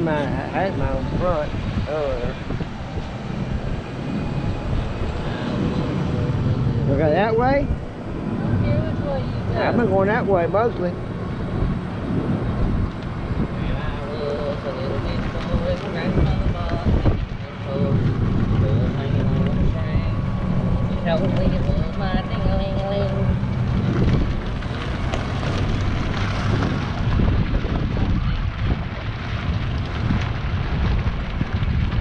My, I had my own front earlier. We go that way? I've been going that way mostly bit full with a grandmother box and full, full hanging on the string. She told me it was my ding-a-ling-a-ling.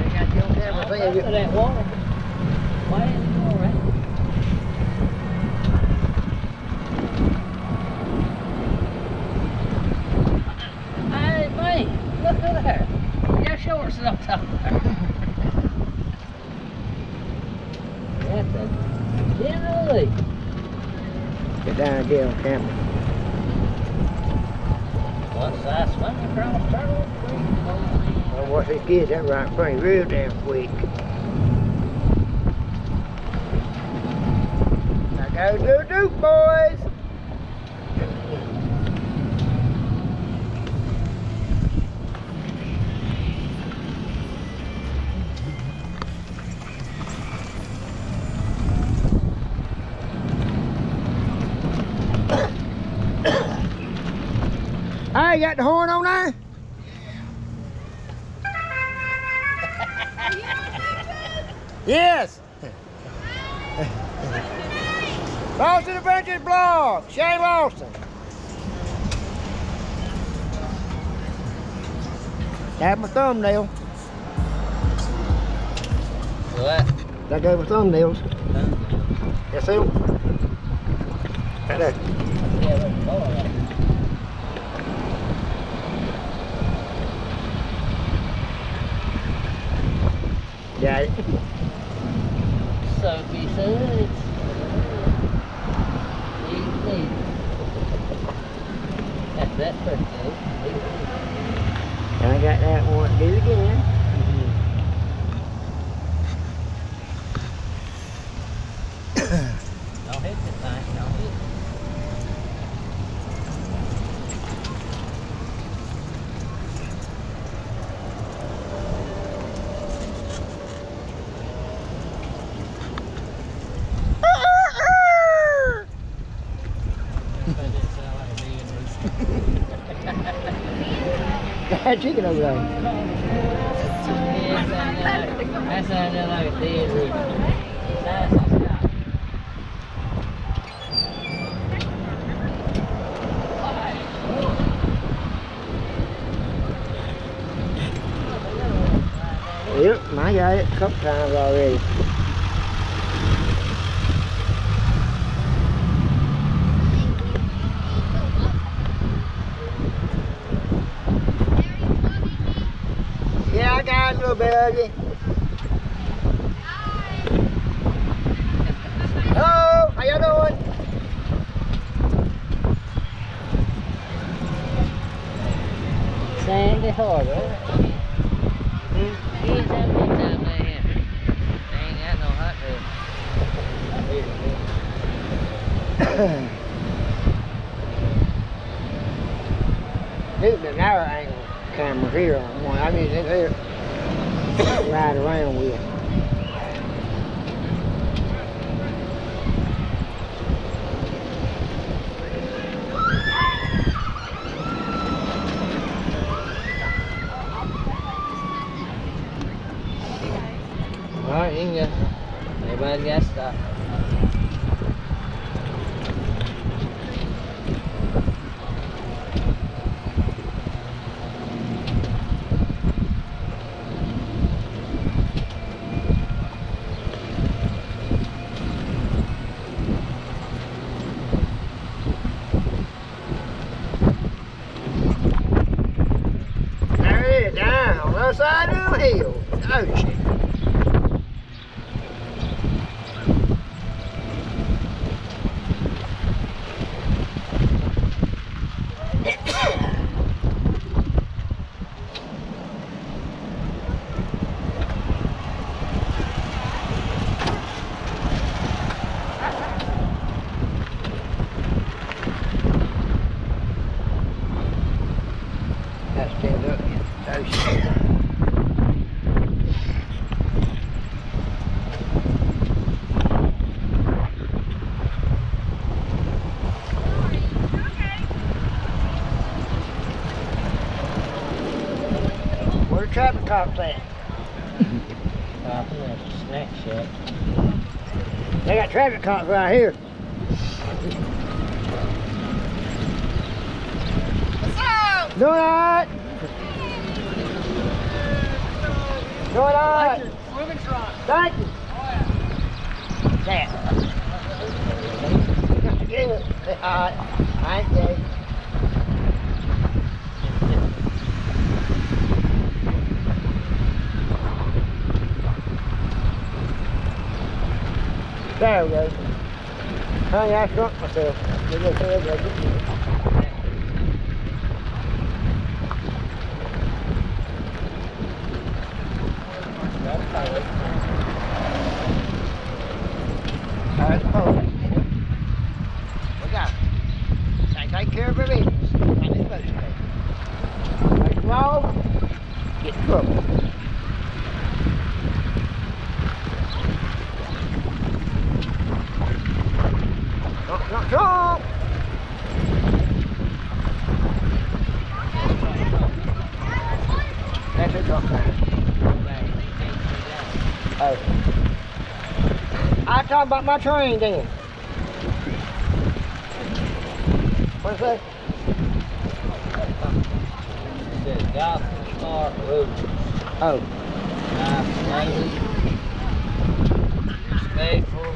Ain't got I'll saying you- to that water. Why is it all right? Hey, mate, look at there. Your shorts is up top there. That's a generally. Get down get on camera. Watch these kids that right front real damn quick. Now go do do, boys. You got the horn on there? Yes. Lawson Adventures Vlog, Shane Lawson. Have my thumbnail. What? That gave my thumbnails. Yes, sir. Right there. Yeah, look, all right. Got it. Soapy suds. Easy. That's that pretty good. I got that one. Do it again. Don't hit the thing, don't hit. But it sound like That chicken over there. Yeah, it sounded like- That sounded a dead rooster. Nice and sharp. Yep, I got it a couple times already. Yeah, I got gastar. Cops at? Think that's a snack shack. They got traffic cops right here. Doing alright? Doing alright? Swimming trunk. Thank you. That. Good. Alright. Thank you. There we go. Honey, I shrunk myself. Give me a third, I'll get you. Alright, hold it. We got it. Take, take care of everything. Like it's supposed to be. Make it wrong, get in trouble. Jump, jump, jump! That's a drop down. Oh. I talk about my train then. What's that? It Gospel Star Road. Oh slowly. Respectful.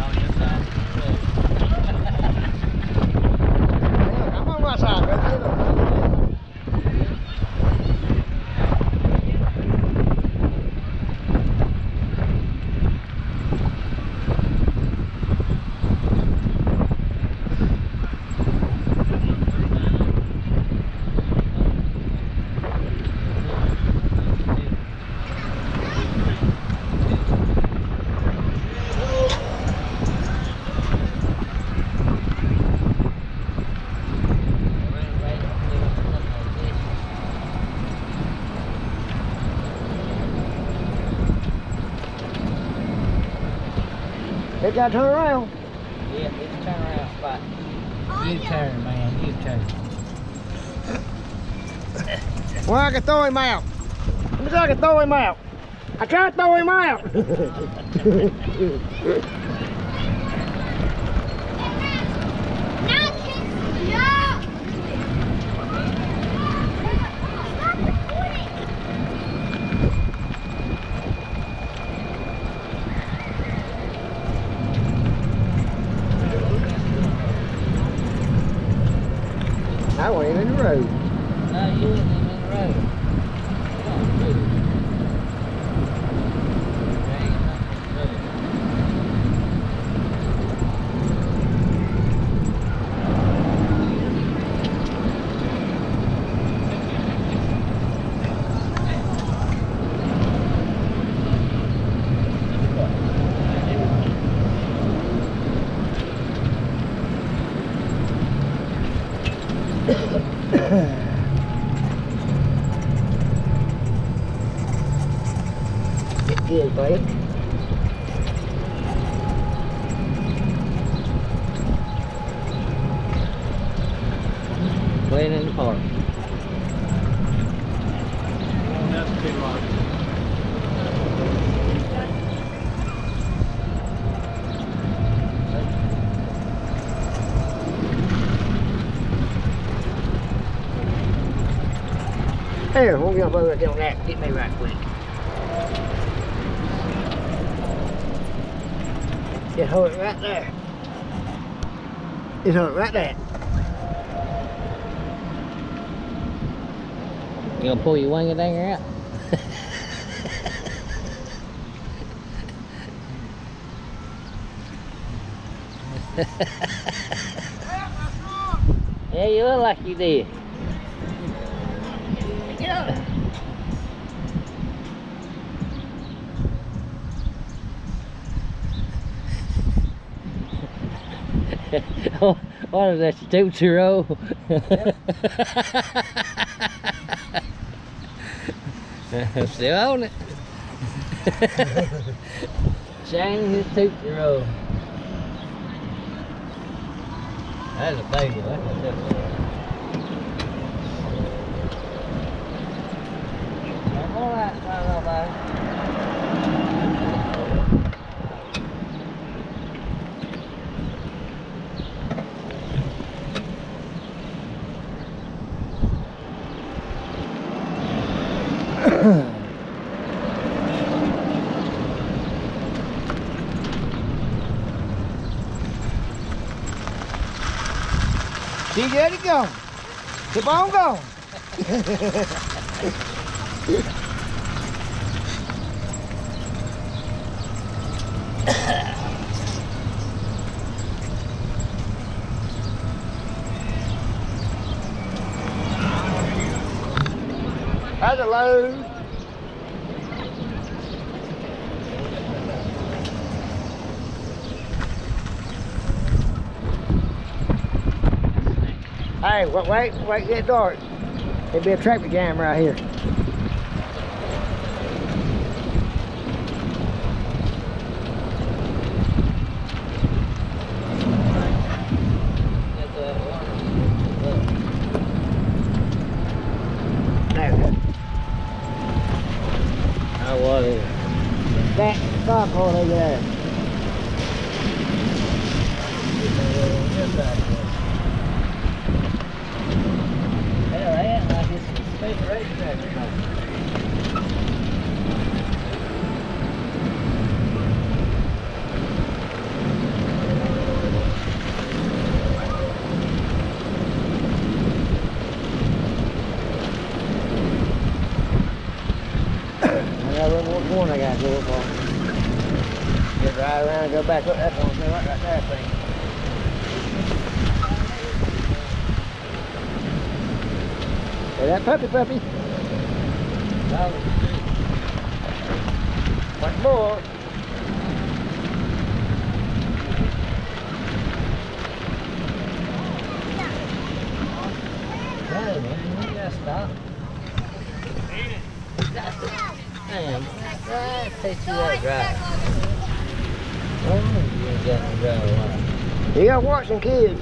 On your side of the road. Yeah, I'm on my side, right They got to turn around. Yeah, it's turn around spot. Oh, you turn, man. You turn. Well, I can throw him out. Let me see if I can throw him out. I tried to throw him out. I wasn't even in the road. No, you wasn't even in the road. Come on, move. There ain't nothing in the road. Get good, buddy. Too much. Here, we'll jump over on that. Get me right quick. Just hold it right there. Just hold it right there. You gonna pull your wing dinger out? yeah, you look like you did. What is that? Your Roll? Still on it. James his tootsie roll. That's a baby. That's a baby. bye. Go. Keep on going. That's a load. Hey, wait, wait, get dark. There'll be a traffic jam right here. Get the warning. There we go. How was it? That foghorn over there. Hell, I ain't like it's a space racetrack or something. I got one more corner I got to go for. Get right around and go back up. That's one right, right there, I think. Hey, that puppy puppy. One more. Damn, that takes you that drive. Oh, you got gotta watch them kids.